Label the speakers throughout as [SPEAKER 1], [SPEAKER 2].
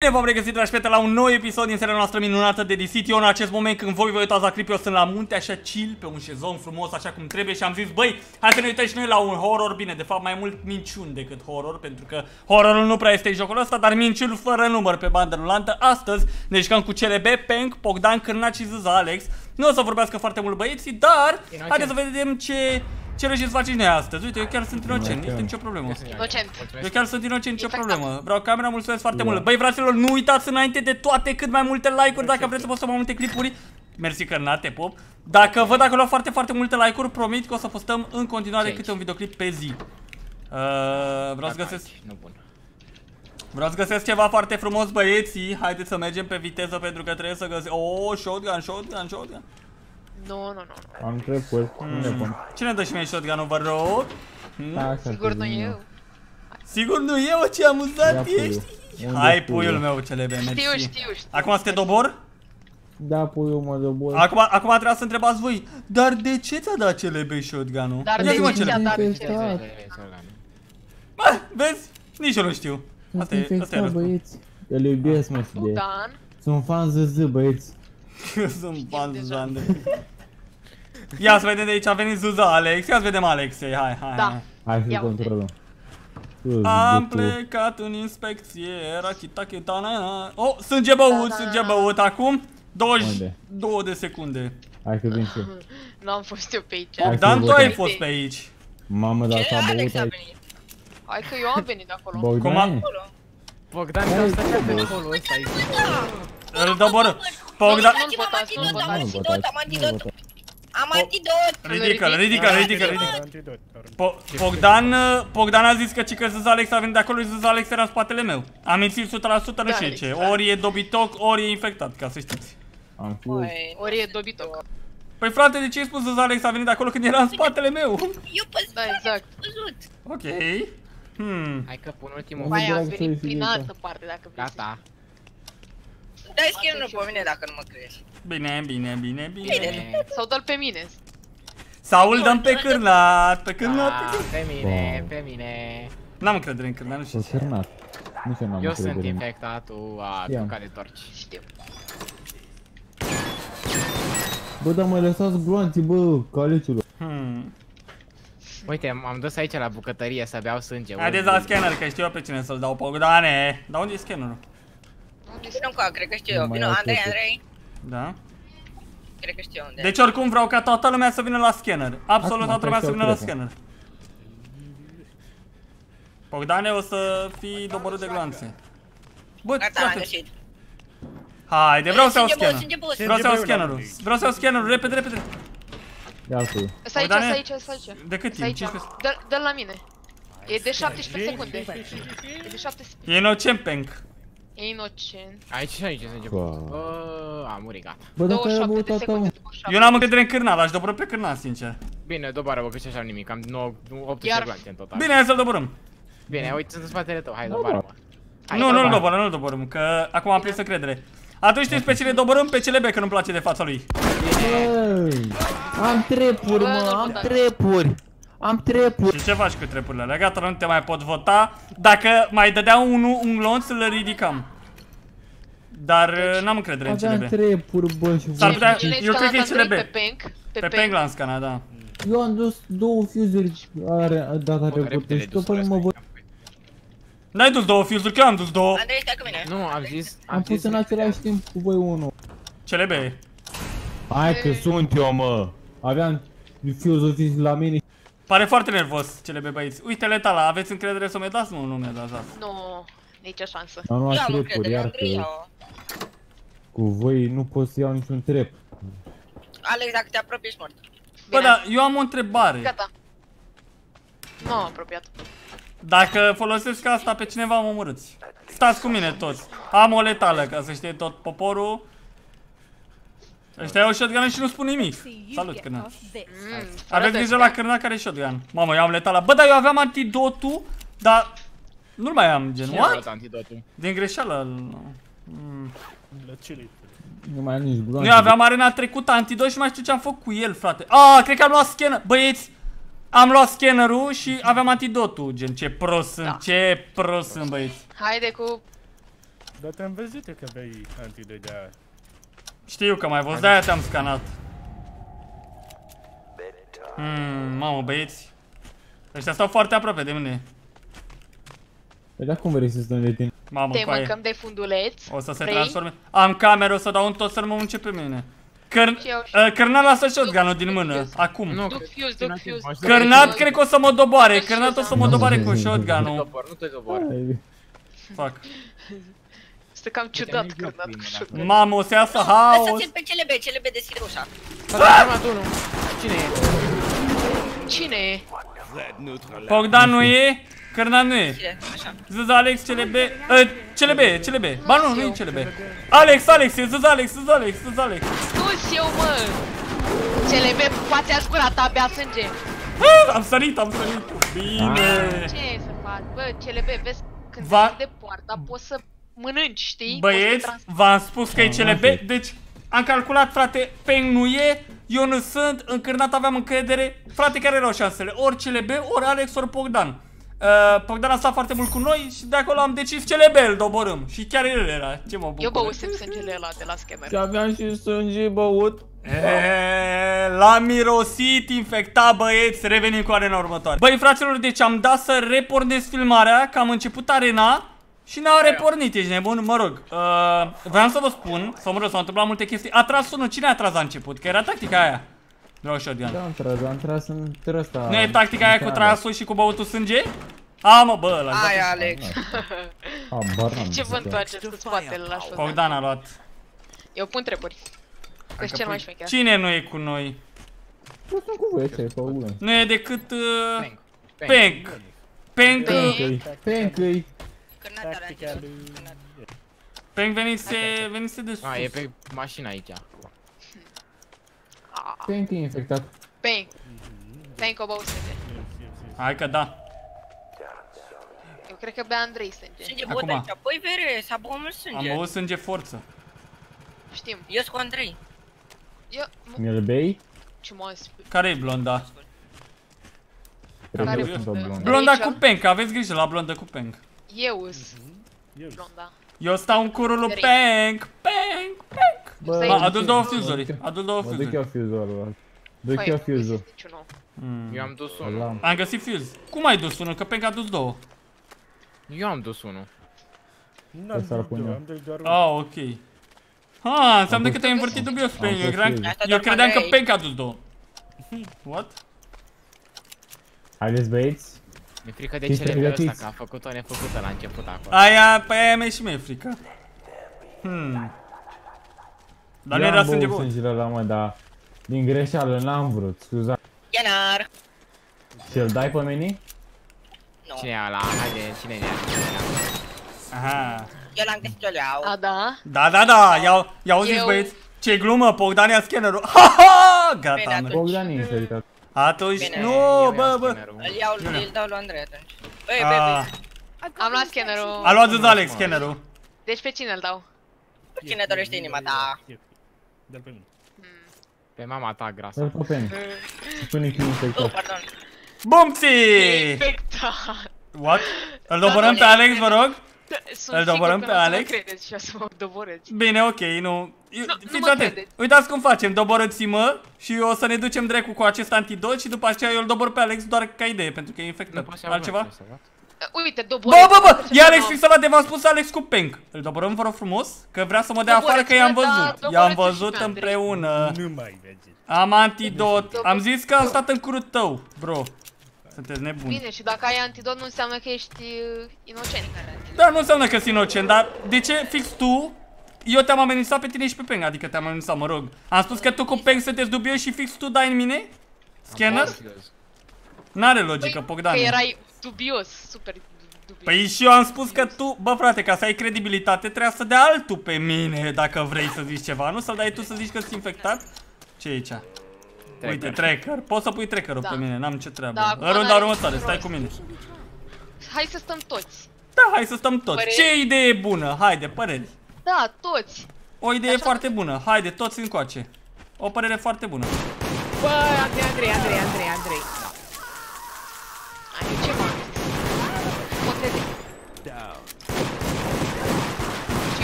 [SPEAKER 1] Bine v-am regăsit, dragi prieteni, la un nou episod din seria noastră minunată de DC. Eu în acest moment când voi vă uitați la clip, eu sunt la munte, așa chill, pe un șezon frumos, așa cum trebuie și am zis, băi, hai să ne uităm și noi la un horror, bine, de fapt mai mult minciuni decât horror, pentru că horrorul nu prea este jocul ăsta, dar minciuni fără număr pe bandă rulantă. Astăzi ne jucăm cu CLB, Peng, Pogdan, Cârnaci și Zâza Alex. Nu o să vorbească foarte mult băieții, dar haideți să vedem ce ce reușiți să faceți noi astăzi? Uite, eu chiar sunt inocent, nu este nicio problemă.
[SPEAKER 2] Inocent.
[SPEAKER 1] Eu chiar sunt inocent, nicio problemă. Vreau camera, mulțumesc foarte mult. Băi, fraților, nu uitați înainte de toate cât mai multe like-uri dacă vreți să postăm mai multe clipuri. Mersi că te pop. Dacă văd acolo foarte, foarte multe like-uri, promit că o să postăm în continuare câte un videoclip pe zi. Uh, vreau să găsesc... Vreau să găsesc ceva foarte frumos, băieții. Haideți să mergem pe viteză pentru că trebuie să găsesc... Oh, shotgun, shotgun, shotgun.
[SPEAKER 2] Nu, nu, nu. nu.
[SPEAKER 3] Am trecut, mm. nu bun.
[SPEAKER 1] Cine dă și mie shotgun-ul, vă rog?
[SPEAKER 3] Da,
[SPEAKER 2] Sigur nu eu.
[SPEAKER 1] Sigur nu eu, ce amuzat ești. Hai puiul meu, celebe, mersi.
[SPEAKER 2] Știu, știu, știu.
[SPEAKER 1] Acum să te dobor?
[SPEAKER 3] Da, puiul mă dobor.
[SPEAKER 1] Acum, acum trebuie să întrebați voi, dar de ce ți-a dat celebe shotgun-ul?
[SPEAKER 2] Dar de ce ți-a dat
[SPEAKER 1] Bă, vezi? Nici eu nu știu. Asta e, asta e
[SPEAKER 3] băieți. Îl iubesc, mă, și de... Sunt fan ZZ, băieți.
[SPEAKER 1] Sunt fan Zande. Ia să vedem de aici, a venit Zuza Alex. Ia să vedem Alexei, hai, hai,
[SPEAKER 2] da.
[SPEAKER 1] hai.
[SPEAKER 3] Hai să controlăm.
[SPEAKER 1] Am plecat în inspecție, rachita chitana. Oh, sânge băut, da, da, sânge da. băut acum. 22 de secunde.
[SPEAKER 3] Hai că vin și
[SPEAKER 2] Nu am fost eu pe aici.
[SPEAKER 1] Dan, tu ai fost pe aici.
[SPEAKER 3] Mamă, dar s-a băut aici.
[SPEAKER 2] Hai că eu am venit acolo.
[SPEAKER 3] Bogdan? Cum am?
[SPEAKER 4] Bogdan, te-am stat pe acolo ăsta aici.
[SPEAKER 1] Îl doboră. Bogdan...
[SPEAKER 2] Nu votați, nu votați.
[SPEAKER 5] Am antidot, am antidot. Am antidot!
[SPEAKER 1] Ridică-l, ridică-l, ridică-l, Bogdan, Bogdan a zis că cică Zuz Alex a venit de acolo și Zuz Alex era în spatele meu. Am mințit 100%, nu știu ce. Ori e dobitoc, ori e infectat, ca să știți.
[SPEAKER 3] Am
[SPEAKER 2] Ori e dobitoc.
[SPEAKER 1] Păi frate, de ce ai spus Zuz Alex a venit de acolo când era în spatele meu?
[SPEAKER 5] Eu pe
[SPEAKER 2] da, exact.
[SPEAKER 1] Ok. Hmm.
[SPEAKER 4] Hai că pun ultimul.
[SPEAKER 2] Mai am venit prin altă parte dacă vrei.
[SPEAKER 4] Gata.
[SPEAKER 5] Dai skin-ul pe mine dacă nu mă crezi.
[SPEAKER 1] Bine, bine, bine, bine.
[SPEAKER 2] Sau dă-l pe mine.
[SPEAKER 1] Sau îl dăm pe cârnat, pe cârnat,
[SPEAKER 4] pe mine, pe mine.
[SPEAKER 1] N-am încredere în cârnat, nu știu
[SPEAKER 3] ce. cârnat. Nu știu, n-am
[SPEAKER 4] Eu sunt infectatul a trucat de torci.
[SPEAKER 2] Știu.
[SPEAKER 3] Bă, dar mă lăsați glonții, bă, calicilor.
[SPEAKER 1] Hmm.
[SPEAKER 4] Uite, m-am dus aici la bucătărie să beau sânge.
[SPEAKER 1] Haideți la scanner, că știu eu pe cine să-l dau pe Bogdane. Dar unde e scannerul?
[SPEAKER 5] Nu cu cred că știu eu. Vino, Andrei, Andrei.
[SPEAKER 1] Da.
[SPEAKER 5] Cred că știu unde.
[SPEAKER 1] Deci oricum vreau ca toată lumea să vină la scanner. Absolut toată lumea să vină la scanner. Bogdane, o să fii doborât de glanțe. Bă,
[SPEAKER 5] Gata, am găsit.
[SPEAKER 1] Haide, vreau să iau scanner. Vreau să iau scannerul. Vreau să iau scannerul, repede, repede.
[SPEAKER 3] Ia cu.
[SPEAKER 2] Să aici, să aici, să aici.
[SPEAKER 1] De cât timp? 15?
[SPEAKER 2] Dă-l la mine. E de 17 secunde. E de 17.
[SPEAKER 1] E inocent, Peng.
[SPEAKER 2] E inocent.
[SPEAKER 4] Aici și aici se începe. Bă, a murit, gata.
[SPEAKER 3] Bă, dacă ai avut tata,
[SPEAKER 1] Eu n-am încredere în cârnat, aș doboră pe cârnat, sincer.
[SPEAKER 4] Bine, doboară, bă, că și așa nimic, am 9, 18 glante în total.
[SPEAKER 1] Bine, hai să-l doborăm.
[SPEAKER 4] Bine, uite, sunt în spatele tău, hai, doboară, mă.
[SPEAKER 1] Nu, nu-l doboră, nu-l doborăm, că acum am prins încredere. Atunci știți pe cine doborâm? Pe CLB, că nu-mi place de fața lui.
[SPEAKER 3] Am trepuri, mă, am trepuri. Am trepuri.
[SPEAKER 1] Și ce faci cu trepurile alea? Gata, nu te mai pot vota. Dacă mai dădea unul un lon, să-l ridicam. Dar deci, n-am încredere în CLB.
[SPEAKER 3] Aveam trepuri, bă, și
[SPEAKER 1] S-ar putea, eu cred că e CLB.
[SPEAKER 2] Pe Peng.
[SPEAKER 1] Pe Peng l-am scanat, da.
[SPEAKER 3] Eu am dus două fuzuri are data trecută și tot până mă văd.
[SPEAKER 1] N-ai dus două fuzuri, că eu am dus două.
[SPEAKER 5] Andrei, stai cu mine.
[SPEAKER 4] Nu, am zis...
[SPEAKER 3] Am pus în același timp cu voi unul.
[SPEAKER 1] CLB.
[SPEAKER 3] Hai că sunt eu, mă. Aveam fuzuri la mine.
[SPEAKER 1] Pare foarte nervos, CLB băieți. Uite letala, aveți încredere să mi dați? Nu, nu mi-a dat asta.
[SPEAKER 2] Nu, nicio șansă.
[SPEAKER 3] Am luat trepuri, iar că... Cu voi nu pot să iau niciun trep.
[SPEAKER 5] Alex, dacă te apropii, ești mort.
[SPEAKER 1] Bă, dar eu am o întrebare.
[SPEAKER 2] Gata. Nu am apropiat.
[SPEAKER 1] Dacă folosesc asta pe cineva, mă omorâți. Stați cu mine toți. Am o letală, ca să știe tot poporul. Ăștia au shotgun și nu spun nimic. Salut, Cârna. Mm, Aveți grijă la Cârna care e shotgun. Mamă, eu am letala. Bă, dar eu aveam antidotul, dar nu-l mai am, gen, what? Din greșeală. Mm.
[SPEAKER 3] Nu mai am nici
[SPEAKER 1] Nu, eu aveam arena trecută antidot și mai știu ce am făcut cu el, frate. Ah, cred că am luat scanner. Băieți, am luat scannerul și aveam antidotul, gen, ce prost sunt, da. ce prost sunt, băieți.
[SPEAKER 2] Haide cu...
[SPEAKER 6] Dar te-am văzut că bei antidot de aia.
[SPEAKER 1] Știu că mai văzut, de-aia te-am scanat. Hmm, mamă, băieți. Ăștia stau foarte aproape de mine.
[SPEAKER 3] Păi da cum vrei să stăm de tine?
[SPEAKER 1] Mamă,
[SPEAKER 2] Te
[SPEAKER 1] coaie.
[SPEAKER 2] mâncăm de funduleț.
[SPEAKER 1] O să se
[SPEAKER 2] Vrei?
[SPEAKER 1] transforme. Am cameră, o să dau un tot să mă munce pe mine. Căr...
[SPEAKER 2] Și eu și-
[SPEAKER 1] Uh, Cărnat lasă shotgun-ul din
[SPEAKER 2] Duc
[SPEAKER 1] mână,
[SPEAKER 2] fuse.
[SPEAKER 1] acum.
[SPEAKER 4] Nu,
[SPEAKER 2] Duc fuse, duc fuse.
[SPEAKER 1] Cărnat cred că o să mă doboare,
[SPEAKER 2] Duc
[SPEAKER 1] Cărnat o
[SPEAKER 2] fuse,
[SPEAKER 1] să mă
[SPEAKER 2] am.
[SPEAKER 1] doboare cu
[SPEAKER 4] Nu te
[SPEAKER 1] shotgun-ul.
[SPEAKER 4] dobor, nu te dobor.
[SPEAKER 1] Fuck.
[SPEAKER 2] Este cam ciudat
[SPEAKER 4] nu-i
[SPEAKER 2] că
[SPEAKER 4] joc
[SPEAKER 2] dat
[SPEAKER 4] primul
[SPEAKER 2] cu
[SPEAKER 4] dacă-
[SPEAKER 2] shotgun.
[SPEAKER 1] Mamă, o să iasă haos.
[SPEAKER 5] Lăsați-l pe CLB, CLB deschide ușa.
[SPEAKER 4] S-a unul. Cine e?
[SPEAKER 2] Cine e?
[SPEAKER 1] Bogdan nu e, Cărnat nu e.
[SPEAKER 5] Deschide, așa.
[SPEAKER 1] Zâz Alex, CLB, uh, CLB, CLB. Ba nu, nu e CLB. Alex, Alex, e Zâz Alex, Zâz Alex, Zâz Alex.
[SPEAKER 2] Nu-s eu, mă! CLB, poate a scurat abia sânge.
[SPEAKER 1] Ah, Am sărit, am sărit. Bine.
[SPEAKER 2] Ce să fac? Bă, CLB, vezi, când
[SPEAKER 1] Va-
[SPEAKER 2] Va... de poarta poți să mănânci, știi?
[SPEAKER 1] Băieți,
[SPEAKER 2] Poți să trans-
[SPEAKER 1] v-am spus că e
[SPEAKER 3] Ah,
[SPEAKER 1] CLB,
[SPEAKER 3] așa.
[SPEAKER 1] deci am calculat, frate, Peng nu e, eu nu sunt, în Cârnat aveam încredere, frate, care erau șansele? Ori CLB, ori Alex, ori Bogdan. Uh, Bogdan a stat foarte mult cu noi și de acolo am decis CLB, îl doborâm. Și chiar el era, ce mă bucur.
[SPEAKER 2] Eu băusem sângele ăla de la scanner.
[SPEAKER 3] Și aveam și sânge băut.
[SPEAKER 1] E, L-am mirosit, infectat băieți, revenim cu arena următoare Băi fraților, deci am dat să repornesc filmarea, că am început arena și n-au repornit, ești nebun? Mă rog, uh, vreau să vă spun, sau mă rog, s-au întâmplat multe chestii A tras unul, cine a tras la început? Că era tactica aia Vreau shotgun
[SPEAKER 3] Da, am tras, am tras în ăsta.
[SPEAKER 1] Nu e tactica aia cu trasul și cu băutul sânge? A, mă, bă, ăla
[SPEAKER 5] Ai, Alex.
[SPEAKER 3] Habar n-am.
[SPEAKER 2] Ce vă întoarceți cu spatele la shotgun?
[SPEAKER 1] Bogdan a luat
[SPEAKER 2] Eu pun treburi. Că cel mai șmecher.
[SPEAKER 1] Cine nu e cu noi?
[SPEAKER 3] Nu sunt cu voi, ce e, pe urmă.
[SPEAKER 1] Nu e decât uh,
[SPEAKER 4] Peng.
[SPEAKER 1] Peng Peng
[SPEAKER 6] Tactica lui...
[SPEAKER 1] Peng venise, venise de sus
[SPEAKER 4] A, e pe mașina aici.
[SPEAKER 3] Peng-îi infectat.
[SPEAKER 2] Bang. Bang, o băut sânge.
[SPEAKER 1] Hai că da
[SPEAKER 2] Eu cred că bea Andrei sânge.
[SPEAKER 5] Sânge
[SPEAKER 1] Acum.
[SPEAKER 5] băut aici. Băi, vere, s-a băut mult
[SPEAKER 1] Am
[SPEAKER 5] sânge.
[SPEAKER 1] băut sânge forță
[SPEAKER 2] Știm.
[SPEAKER 5] Eu sunt cu Andrei.
[SPEAKER 2] Eu... m-
[SPEAKER 3] Mi-l bei?
[SPEAKER 2] Ce mă spui?
[SPEAKER 1] Care e blonda?
[SPEAKER 3] Trebuie
[SPEAKER 2] Care
[SPEAKER 3] să sunt o
[SPEAKER 2] blondă?
[SPEAKER 3] blondă.
[SPEAKER 1] Blonda
[SPEAKER 2] Aici?
[SPEAKER 1] cu penc, aveți grijă la blondă cu penc
[SPEAKER 2] Eu-s
[SPEAKER 6] Eu.
[SPEAKER 2] blonda.
[SPEAKER 1] Eu stau în curul lui
[SPEAKER 2] Trei.
[SPEAKER 1] penc, penc, penc
[SPEAKER 3] Bă,
[SPEAKER 2] Stai
[SPEAKER 1] Ma,
[SPEAKER 2] aici.
[SPEAKER 1] adul două
[SPEAKER 3] mă
[SPEAKER 1] fuzuri,
[SPEAKER 3] duc eu-
[SPEAKER 1] adul două
[SPEAKER 3] Mă duc eu
[SPEAKER 1] fuzuri
[SPEAKER 3] fuzul ăla. Duc
[SPEAKER 2] Păi,
[SPEAKER 3] eu
[SPEAKER 2] nu
[SPEAKER 3] fuzul.
[SPEAKER 2] găsiți niciunul.
[SPEAKER 1] Mm.
[SPEAKER 4] Eu am dus
[SPEAKER 3] Îl
[SPEAKER 4] unul.
[SPEAKER 3] am.
[SPEAKER 1] Am găsit fuse Cum ai dus unul? Că penc a dus două
[SPEAKER 4] Eu am dus unul.
[SPEAKER 6] N-am
[SPEAKER 3] Ăsta-l
[SPEAKER 6] dus
[SPEAKER 3] pun
[SPEAKER 6] două,
[SPEAKER 3] eu.
[SPEAKER 6] am dus doar unul.
[SPEAKER 1] Ah, ok Ha, înseamnă
[SPEAKER 3] Am
[SPEAKER 1] că
[SPEAKER 3] dus-
[SPEAKER 1] te-ai învârtit dubios pe
[SPEAKER 3] am
[SPEAKER 1] eu
[SPEAKER 3] dus
[SPEAKER 1] credeam,
[SPEAKER 3] fuse.
[SPEAKER 5] Asta
[SPEAKER 1] eu
[SPEAKER 5] doar
[SPEAKER 1] credeam că
[SPEAKER 5] Andrei.
[SPEAKER 1] penc a dus două What?
[SPEAKER 3] Haideți băieți.
[SPEAKER 4] Mi-e frică de
[SPEAKER 3] Fiți
[SPEAKER 4] cele ăsta,
[SPEAKER 3] pregătiți.
[SPEAKER 4] că a făcut-o nefăcută la început acolo.
[SPEAKER 1] Aia, pe aia mea și mie e frică Hmm Dar nu
[SPEAKER 3] Eu
[SPEAKER 1] era
[SPEAKER 3] am
[SPEAKER 1] sânge
[SPEAKER 3] băut
[SPEAKER 1] băut
[SPEAKER 3] sângele ăla, mă, dar din greșeală n-am vrut, scuza.
[SPEAKER 5] Ianar.
[SPEAKER 3] Și îl dai pe mine?
[SPEAKER 5] Nu.
[SPEAKER 4] Cine e ăla? Haide, cine e ea?
[SPEAKER 1] Aha
[SPEAKER 5] Eu l-am găsit, eu le-au.
[SPEAKER 2] A, da?
[SPEAKER 1] Da, da, da, i-au, i-au zis
[SPEAKER 2] Eu-
[SPEAKER 1] băieți Ce glumă, Bogdan ia scannerul Ha, ha,
[SPEAKER 5] Bine,
[SPEAKER 1] gata,
[SPEAKER 5] atunci.
[SPEAKER 1] mă.
[SPEAKER 3] Bogdan e infectat.
[SPEAKER 1] Atunci,
[SPEAKER 5] Bine,
[SPEAKER 1] nu,
[SPEAKER 4] Eu
[SPEAKER 1] bă,
[SPEAKER 4] iau
[SPEAKER 1] bă
[SPEAKER 4] scannerul.
[SPEAKER 5] Îl iau, îl dau lui Andrei atunci. Băi, băi,
[SPEAKER 1] Ah,
[SPEAKER 5] băi.
[SPEAKER 2] Am luat scannerul.
[SPEAKER 1] A luat Zuz Alex scannerul
[SPEAKER 2] Deci pe cine îl dau?
[SPEAKER 5] Cine dorește inima ta?
[SPEAKER 6] Dă-l pe mine.
[SPEAKER 4] Pe mama ta
[SPEAKER 3] Îl
[SPEAKER 4] grasă.
[SPEAKER 3] pe Peng. Pune că e
[SPEAKER 5] Oh,
[SPEAKER 3] infectat.
[SPEAKER 5] pardon.
[SPEAKER 1] Bumții!
[SPEAKER 2] Infectat.
[SPEAKER 1] What? Îl doborăm pe Alex, vă rog?
[SPEAKER 2] Sunt
[SPEAKER 1] Îl
[SPEAKER 2] sigur
[SPEAKER 1] doborăm
[SPEAKER 2] că
[SPEAKER 1] pe
[SPEAKER 2] nu o să mă
[SPEAKER 1] Alex?
[SPEAKER 2] credeți și o să mă doborăți.
[SPEAKER 1] Bine, ok, nu. Eu-
[SPEAKER 2] nu
[SPEAKER 1] Fiți
[SPEAKER 2] mă
[SPEAKER 1] atenți.
[SPEAKER 2] credeți.
[SPEAKER 1] Uitați cum facem. Doborăți-mă și o să ne ducem dracu cu acest antidot și după aceea eu îl dobor pe Alex doar ca idee, pentru că e
[SPEAKER 4] Nu
[SPEAKER 1] infectat.
[SPEAKER 4] poți să
[SPEAKER 1] Altceva?
[SPEAKER 4] avanți, să văd.
[SPEAKER 2] Uite,
[SPEAKER 1] Bă,
[SPEAKER 2] doborăți.
[SPEAKER 1] bă, bă! E Alex fix ăla de v-am spus Alex cu Peng. Îl doborăm, vă rog frumos? Că vrea să mă dea afară că i-am
[SPEAKER 2] Doborăți-mă,
[SPEAKER 1] văzut.
[SPEAKER 2] da,
[SPEAKER 1] I-am
[SPEAKER 2] doborăți-și
[SPEAKER 1] văzut
[SPEAKER 2] pe Andrei.
[SPEAKER 1] împreună.
[SPEAKER 6] Nu mai merge.
[SPEAKER 1] Am antidot. Am zis că am stat în curul tău, bro. Sunteți nebuni.
[SPEAKER 2] Bine, și dacă ai antidot nu înseamnă că ești uh, inocent.
[SPEAKER 1] Da, nu înseamnă că sunt inocent, dar de ce fix tu? Eu te-am amenințat pe tine și pe Peng, adică te-am amenințat, mă rog. Am spus că tu cu Peng sunteți dubioși și fix tu dai în mine? Scanner? N-are logică,
[SPEAKER 2] Că
[SPEAKER 1] Bogdan.
[SPEAKER 2] erai dubios, super dubios.
[SPEAKER 1] Păi și eu am spus că tu, bă frate, ca să ai credibilitate trebuia să dea altul pe mine dacă vrei să zici ceva, nu să dai tu să zici că sunt infectat? Ce e aici? Uite, tracker. Poți să pui trackerul
[SPEAKER 2] Da.
[SPEAKER 1] pe mine, n-am ce treabă.
[SPEAKER 2] Da, acum
[SPEAKER 1] în runda
[SPEAKER 2] n-are
[SPEAKER 1] următoare,
[SPEAKER 2] niciun
[SPEAKER 1] stai
[SPEAKER 2] rost.
[SPEAKER 1] cu mine.
[SPEAKER 2] Hai să stăm toți.
[SPEAKER 1] Da, hai să stăm toți.
[SPEAKER 2] Păreri?
[SPEAKER 1] Ce idee bună, haide, păreri.
[SPEAKER 2] Da, toți.
[SPEAKER 1] O idee
[SPEAKER 2] Așa.
[SPEAKER 1] foarte bună, haide, toți încoace. O părere foarte bună.
[SPEAKER 4] Bă, Andrei, Andrei, Andrei, Andrei, Andrei.
[SPEAKER 2] Ai, ce m-am zis? Mă crede.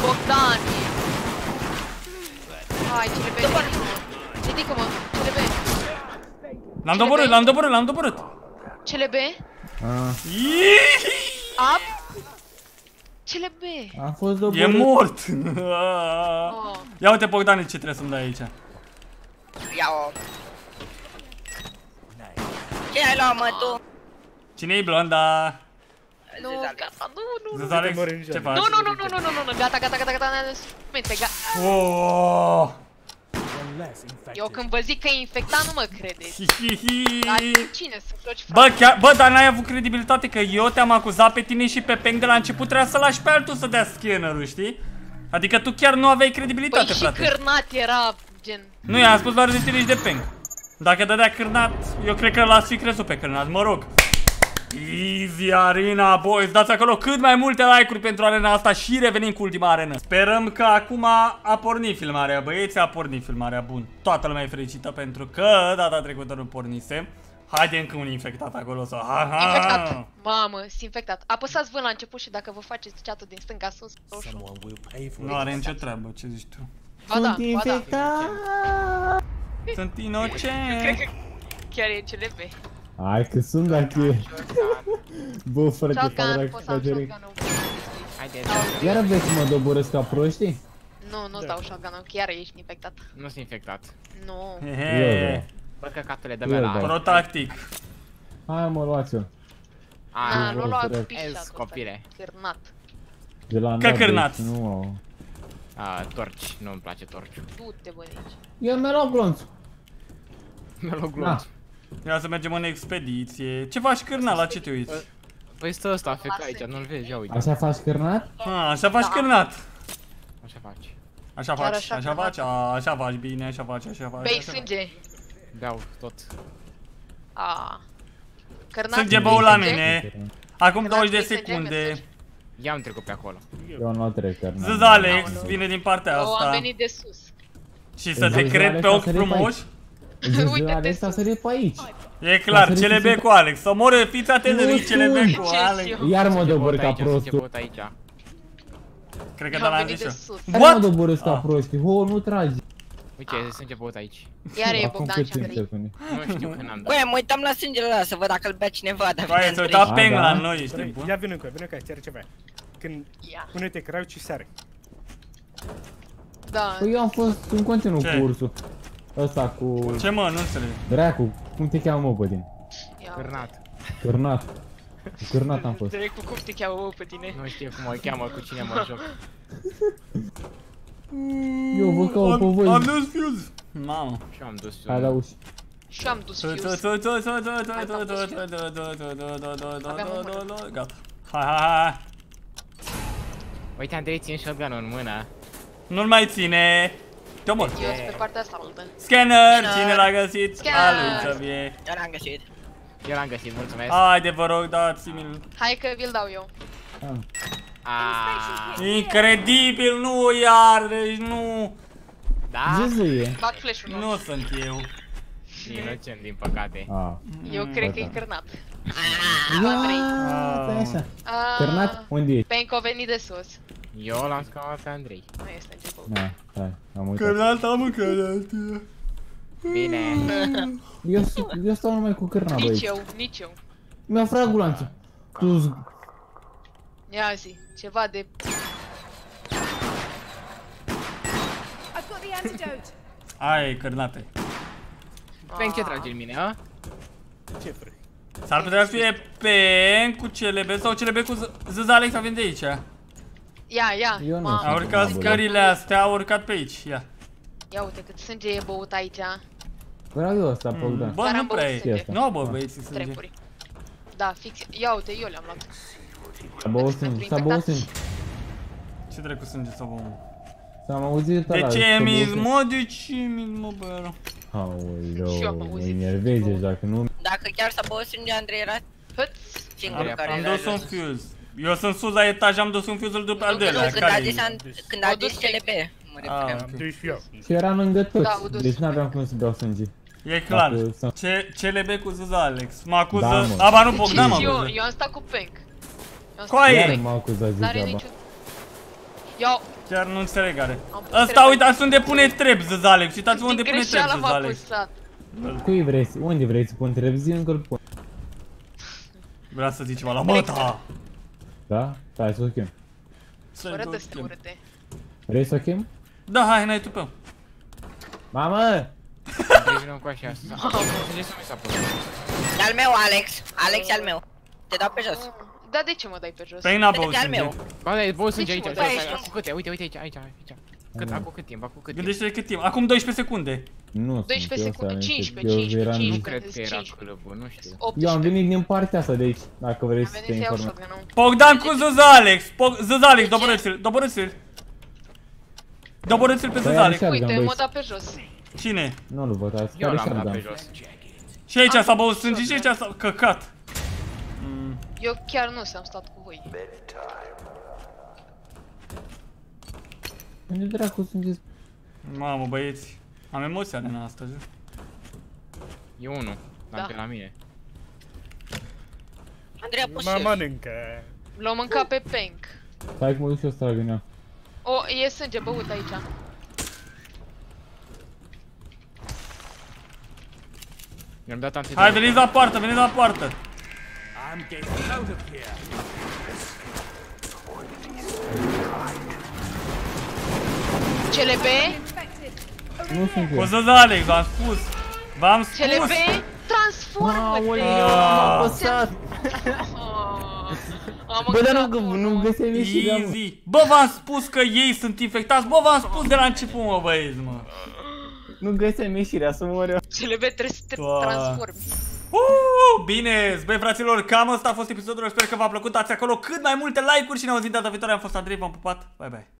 [SPEAKER 2] Bogdan! Hai, CLB, ridică-mă! Ridică-mă, CLB!
[SPEAKER 1] L-am doborât, l-am doborât, l-am doborât.
[SPEAKER 2] CLB?
[SPEAKER 3] Ah,
[SPEAKER 2] Up? CLB!
[SPEAKER 3] am fost
[SPEAKER 1] E
[SPEAKER 3] doborât.
[SPEAKER 1] mort.
[SPEAKER 2] Oh.
[SPEAKER 1] Ia uite Bogdan ce trebuie să-mi dai aici.
[SPEAKER 5] Ia-o. Ce ai luat, mă, tu?
[SPEAKER 1] Cine-i blonda?
[SPEAKER 2] Nu,
[SPEAKER 5] Zezal.
[SPEAKER 2] gata, nu, nu, nu.
[SPEAKER 1] Zezalex,
[SPEAKER 6] mori în
[SPEAKER 1] ce
[SPEAKER 6] joc.
[SPEAKER 1] faci?
[SPEAKER 2] Nu, nu, nu, nu, nu, nu, nu, nu, gata, gata, gata, gata, ne-am instrumente, gata.
[SPEAKER 1] Oh.
[SPEAKER 2] Eu când vă zic că e infectat, nu mă credeți.
[SPEAKER 1] Hi, hi, hi.
[SPEAKER 2] Dar cine să joci,
[SPEAKER 1] Bă,
[SPEAKER 2] frate?
[SPEAKER 1] chiar, bă, dar n-ai avut credibilitate că eu te-am acuzat pe tine și pe Peng de la început trebuia să lași pe altul să dea scannerul, știi? Adică tu chiar nu aveai
[SPEAKER 2] Păi
[SPEAKER 1] credibilitate,
[SPEAKER 2] și
[SPEAKER 1] frate.
[SPEAKER 2] cârnat era, gen...
[SPEAKER 1] Nu, i-am spus doar de tine și de Peng. Dacă dădea cârnat, eu cred că l-ați fi crezut pe cârnat, mă rog. Easy Arena, boys, dați acolo cât mai multe like-uri pentru arena asta și revenim cu ultima arenă. Sperăm că acum a pornit filmarea, băieți, a pornit filmarea, bun. Toată lumea e fericită pentru că data trecută nu pornise. Haide încă un infectat acolo să... Ha, ha.
[SPEAKER 2] Infectat. Mamă, sunt infectat. Apăsați vă la început și dacă vă faceți chat din stânga sus, roșu.
[SPEAKER 1] Nu are nicio treabă, ce zici tu?
[SPEAKER 2] Ba da,
[SPEAKER 3] Sunt
[SPEAKER 2] ba da.
[SPEAKER 3] infectat.
[SPEAKER 1] Sunt
[SPEAKER 2] Cred
[SPEAKER 1] inocent.
[SPEAKER 2] că chiar e CLB.
[SPEAKER 3] Hai că sunt dacă e. Bă, frate, fac
[SPEAKER 2] Shotgun,
[SPEAKER 3] drag
[SPEAKER 2] poți să am
[SPEAKER 3] facere.
[SPEAKER 2] shotgun-ul.
[SPEAKER 4] Haide,
[SPEAKER 3] Iar vreți să mă doborăsc ca proștii?
[SPEAKER 2] Nu, nu-ți dau shotgun-ul, chiar ești infectat.
[SPEAKER 4] nu sunt infectat.
[SPEAKER 2] Nu.
[SPEAKER 3] Eu
[SPEAKER 1] Hehe.
[SPEAKER 3] vreau.
[SPEAKER 4] Bă, căcatule,
[SPEAKER 3] Eu
[SPEAKER 4] dă-mi la...
[SPEAKER 3] vreau.
[SPEAKER 1] Protactic.
[SPEAKER 3] Hai mă, luați-o.
[SPEAKER 2] Na,
[SPEAKER 4] A,
[SPEAKER 2] nu
[SPEAKER 3] bă,
[SPEAKER 2] lua
[SPEAKER 3] corect.
[SPEAKER 2] pișatul
[SPEAKER 4] Ez,
[SPEAKER 2] ăsta.
[SPEAKER 4] copile.
[SPEAKER 2] Cârnat.
[SPEAKER 3] De la
[SPEAKER 1] Că cârnați.
[SPEAKER 3] Andabek, Nu au.
[SPEAKER 4] a, torci, nu-mi place torciul.
[SPEAKER 2] Du-te, bă, de aici.
[SPEAKER 3] Eu mi-am luat glonț.
[SPEAKER 4] Mi-a luat
[SPEAKER 3] Na.
[SPEAKER 4] glonț.
[SPEAKER 1] Ia să mergem în expediție. Ce faci cârna? La ce te uiți?
[SPEAKER 4] Păi stă ăsta, feca aici, nu-l vezi, ia uite.
[SPEAKER 3] Așa faci cârnat?
[SPEAKER 1] Ha, așa faci
[SPEAKER 2] Da.
[SPEAKER 1] cârnat.
[SPEAKER 4] Așa faci.
[SPEAKER 1] Așa
[SPEAKER 2] Chiar
[SPEAKER 1] faci,
[SPEAKER 2] așa
[SPEAKER 1] așa
[SPEAKER 2] cârnat.
[SPEAKER 1] faci, a, așa faci bine, așa faci, așa faci.
[SPEAKER 2] Bei
[SPEAKER 1] așa faci.
[SPEAKER 2] sânge.
[SPEAKER 4] Beau tot.
[SPEAKER 2] A. Cârnat.
[SPEAKER 1] Sânge
[SPEAKER 2] bei
[SPEAKER 1] bău la
[SPEAKER 2] sânge?
[SPEAKER 1] mine. Acum
[SPEAKER 2] Cârnat,
[SPEAKER 1] 20 de
[SPEAKER 2] bei sânge,
[SPEAKER 1] secunde.
[SPEAKER 2] mesaj.
[SPEAKER 4] Ia am trecut pe acolo.
[SPEAKER 3] Eu am luat trei cârnat.
[SPEAKER 1] Zâz Alex vine din partea
[SPEAKER 2] Eu am
[SPEAKER 1] asta.
[SPEAKER 2] venit de sus.
[SPEAKER 1] Și să te
[SPEAKER 3] Zâz
[SPEAKER 1] cred
[SPEAKER 3] Alex
[SPEAKER 1] pe
[SPEAKER 3] a
[SPEAKER 1] ochi
[SPEAKER 3] sărit pe
[SPEAKER 1] frumoși.
[SPEAKER 3] Zâz
[SPEAKER 2] Uite-te
[SPEAKER 3] Alex a
[SPEAKER 2] sus.
[SPEAKER 3] sărit pe aici.
[SPEAKER 1] E clar,
[SPEAKER 3] A sărit
[SPEAKER 1] CLB
[SPEAKER 3] și-
[SPEAKER 1] cu Alex. Să moră, fiți atenți,
[SPEAKER 3] Nu
[SPEAKER 1] nu CLB
[SPEAKER 3] știu.
[SPEAKER 1] cu
[SPEAKER 2] Ce
[SPEAKER 1] Alex.
[SPEAKER 2] știu?
[SPEAKER 3] Iar mă
[SPEAKER 4] Sânge
[SPEAKER 3] dobor
[SPEAKER 4] băut
[SPEAKER 3] ca
[SPEAKER 4] aici, sânge
[SPEAKER 3] prostul.
[SPEAKER 4] băut aici.
[SPEAKER 1] Cred că
[SPEAKER 2] Eu
[SPEAKER 1] de
[SPEAKER 2] am
[SPEAKER 1] la
[SPEAKER 2] venit de
[SPEAKER 1] Andrișa.
[SPEAKER 2] sus.
[SPEAKER 3] Iar mă
[SPEAKER 1] What?
[SPEAKER 3] doborăsc ca
[SPEAKER 1] Ah.
[SPEAKER 3] proștii. Ho, nu tragi.
[SPEAKER 4] Uite, sânge băut aici.
[SPEAKER 2] Iar e
[SPEAKER 3] Acum
[SPEAKER 2] Bogdan
[SPEAKER 3] cât
[SPEAKER 2] și
[SPEAKER 3] timp
[SPEAKER 2] Șandrei.
[SPEAKER 3] secunde?
[SPEAKER 4] Nu știu când am dat.
[SPEAKER 5] Băi, mă uitam la sângele ăla să văd dacă îl bea cineva, dar
[SPEAKER 1] Coaie,
[SPEAKER 5] vine
[SPEAKER 1] se
[SPEAKER 5] Andrei.
[SPEAKER 1] uita
[SPEAKER 3] A,
[SPEAKER 1] Peng
[SPEAKER 3] da?
[SPEAKER 1] la noi, ești
[SPEAKER 6] Vrei,
[SPEAKER 1] bun?
[SPEAKER 6] Ia vină cu vină cu cere ceva. Când
[SPEAKER 2] Ia.
[SPEAKER 6] pune-te craiu și sare.
[SPEAKER 2] Da.
[SPEAKER 3] Păi eu am fost în continuu
[SPEAKER 1] Ce?
[SPEAKER 3] cu ursul. Ăsta cu...
[SPEAKER 1] Ce mă, nu înțeleg.
[SPEAKER 3] Dracu, cum te cheamă mă,
[SPEAKER 2] Bădin?
[SPEAKER 4] Cârnat.
[SPEAKER 3] Cârnat. Cârnat am fost.
[SPEAKER 2] Dracu, cum te cheamă mă, pe tine?
[SPEAKER 4] Nu știu cum o cheamă, cu cine mă joc.
[SPEAKER 3] Eu vă caut pe voi.
[SPEAKER 1] Am dus fuse. Mamă.
[SPEAKER 4] Și am dus fuse.
[SPEAKER 3] Hai la uși.
[SPEAKER 2] Și am dus fuse.
[SPEAKER 1] Gata. Hai, hai, hai.
[SPEAKER 4] Uite, Andrei, țin shotgun-ul în mână.
[SPEAKER 1] Nu-l mai ține! Te omor.
[SPEAKER 2] Eu sunt pe partea asta altă.
[SPEAKER 1] Scanner, cine l-a găsit?
[SPEAKER 2] Scanner.
[SPEAKER 1] A lui să fie.
[SPEAKER 5] Eu l-am găsit.
[SPEAKER 4] Eu l-am găsit, mulțumesc.
[SPEAKER 1] Haide, vă rog, dați-mi-l.
[SPEAKER 2] Hai că vi-l dau eu.
[SPEAKER 4] Aaaa.
[SPEAKER 1] Incredibil, nu iar, deci nu.
[SPEAKER 4] Da?
[SPEAKER 3] Zâzâie.
[SPEAKER 2] Bag flash-ul
[SPEAKER 1] Nu sunt eu.
[SPEAKER 4] Inocent, din păcate.
[SPEAKER 3] A.
[SPEAKER 2] Eu cred că e
[SPEAKER 3] gata.
[SPEAKER 2] Cârnat.
[SPEAKER 3] Ia,
[SPEAKER 2] Andrei.
[SPEAKER 3] stai așa.
[SPEAKER 2] Ah,
[SPEAKER 3] Cârnat? Unde ești?
[SPEAKER 2] Penco a venit de sus.
[SPEAKER 4] Eu l-am scamat pe Andrei.
[SPEAKER 2] Nu este început.
[SPEAKER 3] Na, stai, am uitat.
[SPEAKER 1] Cărnat am încredere.
[SPEAKER 4] Bine.
[SPEAKER 3] Eu, s- eu stau numai cu cârna,
[SPEAKER 2] Nici
[SPEAKER 3] băi.
[SPEAKER 2] eu, nici eu.
[SPEAKER 3] Mi-a frag lanțul. Tu z-
[SPEAKER 2] Ia zi, ceva de...
[SPEAKER 7] I've got the antidote.
[SPEAKER 1] Aia e cărnate.
[SPEAKER 4] Pen, ce tragi în mine, a?
[SPEAKER 6] Ce vrei?
[SPEAKER 1] S-ar putea să fie Pen cu CLB sau CLB cu Z- Zâz Alex a venit de aici.
[SPEAKER 2] Ia, ia.
[SPEAKER 3] Eu nu
[SPEAKER 2] Ma,
[SPEAKER 1] A urcat
[SPEAKER 3] Mamă.
[SPEAKER 1] scările astea, a urcat pe aici. Ia.
[SPEAKER 2] Ia uite cât sânge e băut aici.
[SPEAKER 3] Vreau eu ăsta, Bogdan.
[SPEAKER 1] Bă,
[SPEAKER 2] Dar
[SPEAKER 1] nu
[SPEAKER 2] am
[SPEAKER 1] prea
[SPEAKER 2] băut
[SPEAKER 1] e.
[SPEAKER 2] sânge.
[SPEAKER 1] Nu, bă, băieții sânge.
[SPEAKER 2] Treburi. Da, fix. Ia uite, eu le-am luat.
[SPEAKER 3] S-a băut sânge, s-a băut sânge.
[SPEAKER 1] Ce dracu sânge să vă
[SPEAKER 3] S-am auzit
[SPEAKER 1] De
[SPEAKER 3] ăla,
[SPEAKER 1] ce
[SPEAKER 3] s-a
[SPEAKER 1] mi
[SPEAKER 3] băut
[SPEAKER 1] mă, de ce mi mă, bă, rău?
[SPEAKER 3] Aoleu, mă enervezi deci dacă nu...
[SPEAKER 5] Dacă chiar s-a băut sânge, Andrei era singurul care
[SPEAKER 1] Am dus un fuse. Eu sunt sus la etaj, am dus un fuse-ul după al doilea.
[SPEAKER 5] Când a zis CLP.
[SPEAKER 1] Ah,
[SPEAKER 6] dus și eu.
[SPEAKER 3] Era îngătut,
[SPEAKER 2] da,
[SPEAKER 3] deci n-aveam cum să beau sânge.
[SPEAKER 1] E clar. Ce, CLB cu Zuza Alex. Mă acuză...
[SPEAKER 3] Da.
[SPEAKER 1] Aba, nu Bogdan mă acuză.
[SPEAKER 2] Eu, eu am stat cu
[SPEAKER 3] Penk. Coaie!
[SPEAKER 2] N-are
[SPEAKER 3] nicio...
[SPEAKER 2] Iau, eu,
[SPEAKER 1] Chiar nu înțeleg are.
[SPEAKER 2] Am pus
[SPEAKER 1] Ăsta,
[SPEAKER 2] trep.
[SPEAKER 1] uitați unde pune trep, Zăzalex. Uitați unde
[SPEAKER 2] Din
[SPEAKER 1] pune trep,
[SPEAKER 2] greșeală m-a
[SPEAKER 1] Zăzalex.
[SPEAKER 2] pusat.
[SPEAKER 3] Cui vreți, să- unde vreți să pun trebuie zi încă îl pun.
[SPEAKER 1] Vrea să zici ceva la măta.
[SPEAKER 3] Da? Stai să o chem.
[SPEAKER 2] Urâtă este urâte.
[SPEAKER 3] Vrei să o chem?
[SPEAKER 1] Da, hai, n-ai tu pe
[SPEAKER 3] Mamă!
[SPEAKER 4] Trebuie cu așa. Ce să mi s-a pus?
[SPEAKER 5] E al meu, Alex. Alex e al meu. Te dau pe jos.
[SPEAKER 2] Da, de ce mă dai pe jos?
[SPEAKER 1] Păi n-a
[SPEAKER 5] E
[SPEAKER 1] băut
[SPEAKER 5] al
[SPEAKER 1] sânge.
[SPEAKER 5] meu.
[SPEAKER 4] Bă, dai, bă, sânge
[SPEAKER 2] Deci,
[SPEAKER 4] aici.
[SPEAKER 2] mă,
[SPEAKER 4] stai,
[SPEAKER 5] băi,
[SPEAKER 4] stai,
[SPEAKER 5] ești-
[SPEAKER 4] Cu câte? Uite, uite aici, aici, aici. Cât, acum cât timp, acum cât timp?
[SPEAKER 1] Gândește-te cât timp. Acum 12 secunde.
[SPEAKER 3] Nu
[SPEAKER 2] 12
[SPEAKER 3] sunt, eu
[SPEAKER 2] secunde,
[SPEAKER 3] să
[SPEAKER 2] 15,
[SPEAKER 3] eu
[SPEAKER 2] 15,
[SPEAKER 3] eram-
[SPEAKER 2] 15.
[SPEAKER 4] Nu cred că era
[SPEAKER 2] 15.
[SPEAKER 4] clubul, nu știu.
[SPEAKER 2] 18.
[SPEAKER 3] Eu am venit din partea asta de aici, dacă vrei
[SPEAKER 2] Am
[SPEAKER 3] să te
[SPEAKER 2] venit să iau
[SPEAKER 3] informezi.
[SPEAKER 2] shotgun-ul.
[SPEAKER 1] Bogdan cu Zăzalex. Po- Zăzalex,
[SPEAKER 2] De ce?
[SPEAKER 1] doborâți-l, doborâți-l. Doborâți-l pe
[SPEAKER 3] Păi,
[SPEAKER 1] Zăzalex.
[SPEAKER 3] așa-
[SPEAKER 2] Uite,
[SPEAKER 3] Shotgun,
[SPEAKER 2] mă
[SPEAKER 3] băi.
[SPEAKER 2] da pe jos.
[SPEAKER 1] Cine?
[SPEAKER 3] Nu nu votați,
[SPEAKER 4] Eu
[SPEAKER 3] care
[SPEAKER 4] l-am dat pe
[SPEAKER 3] shotgun?
[SPEAKER 4] jos.
[SPEAKER 1] Și aici
[SPEAKER 2] Am
[SPEAKER 1] s-a băut
[SPEAKER 2] făcut
[SPEAKER 1] sânge și aici s-a căcat.
[SPEAKER 2] Eu chiar nu s-am stat cu voi.
[SPEAKER 3] Unde dracu sunteți?
[SPEAKER 1] Mamă, băieți. Am emoții arena astăzi.
[SPEAKER 4] E unul, dar
[SPEAKER 2] Da.
[SPEAKER 4] pe la mine.
[SPEAKER 5] Andrei a pus
[SPEAKER 6] Mă
[SPEAKER 5] sus.
[SPEAKER 6] mănâncă.
[SPEAKER 2] L-am mâncat pe Penk.
[SPEAKER 3] Stai că mă duc și eu să trag în ea.
[SPEAKER 2] O, e sânge băut aici.
[SPEAKER 4] Mi-am dat anti
[SPEAKER 1] Hai, veniți la poartă, veniți la poartă.
[SPEAKER 2] CLB?
[SPEAKER 7] Infected.
[SPEAKER 3] Nu sunt
[SPEAKER 1] Cu
[SPEAKER 3] eu.
[SPEAKER 1] Zăzalex, v-am spus. V-am spus.
[SPEAKER 2] CLB? Transformă-te!
[SPEAKER 1] Ah,
[SPEAKER 3] apăsat!
[SPEAKER 2] Ah, Am
[SPEAKER 3] Bă, dar
[SPEAKER 2] mâncat
[SPEAKER 3] nu,
[SPEAKER 2] unul.
[SPEAKER 3] nu găseam ieșirea, mă.
[SPEAKER 1] Easy. Bă, v-am spus că ei sunt infectați. Bă, v-am spus de la început, mă, băieți, mă.
[SPEAKER 3] Nu găseam ieșirea, să mor eu.
[SPEAKER 2] CLB trebuie să te
[SPEAKER 1] Toa.
[SPEAKER 2] transformi.
[SPEAKER 1] Uh, bine, băi fraților, cam asta a fost episodul, sper că v-a plăcut, dați acolo cât mai multe like-uri și ne auzim data viitoare, am fost Andrei, v-am pupat, bye bye.